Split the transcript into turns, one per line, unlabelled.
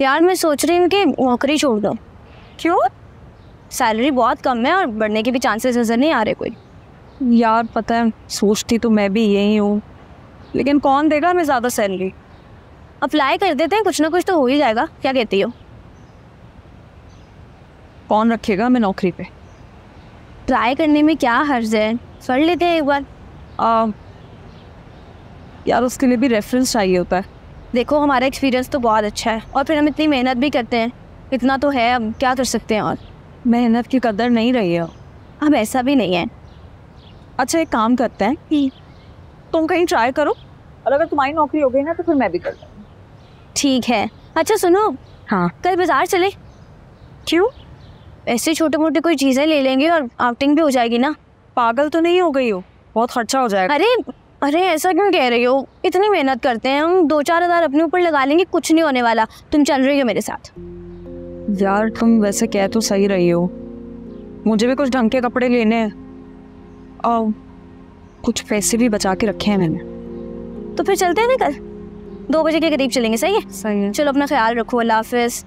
यार मैं सोच रही हूँ कि नौकरी छोड़ दो।
क्यों?
सैलरी बहुत कम है और बढ़ने के भी चांसेस नज़र नहीं आ रहे कोई।
यार पता है सोचती तो मैं भी यही हूँ। लेकिन कौन देगा हमें ज़्यादा सैलरी?
अप्लाई कर देते हैं कुछ ना कुछ तो हो ही जाएगा। क्या कहती हो?
कौन रखेगा हमें नौकरी पे?
ट्राई करने में क्या हर्ज है? कर लेते हैं एक बार।
आ, यार उसके लिए भी रेफरेंस चाहिए होता है।
देखो हमारा एक्सपीरियंस तो बहुत अच्छा है और फिर हम इतनी मेहनत भी करते हैं। इतना तो है अब क्या कर सकते हैं और?
मेहनत की कदर नहीं रही है।
अब ऐसा भी नहीं है।
अच्छा एक काम करते हैं तुम कहीं ट्राई करो और अगर तुम्हारी नौकरी हो गई ना तो फिर मैं भी कर
ठीक है। अच्छा सुनो।
हाँ।
कल बाज़ार चले?
क्यों?
ऐसे छोटे मोटे कोई चीज़ें ले लेंगे और आउटिंग भी हो जाएगी ना।
पागल तो नहीं हो गई हो? बहुत खर्चा हो जाएगा।
अरे अरे ऐसा क्यों कह रही हो? इतनी मेहनत करते हैं हम दो चार हज़ार अपने ऊपर लगा लेंगे कुछ नहीं होने वाला। तुम चल रही हो मेरे साथ।
यार तुम वैसे कह तो सही रही हो। मुझे भी कुछ ढंग के कपड़े लेने हैं। और कुछ पैसे भी बचा के रखे हैं मैंने।
तो फिर चलते हैं ना कल? दो बजे के करीब चलेंगे सही है?
सही है।
चलो अपना ख्याल रखो अल्लाह हाफिज़।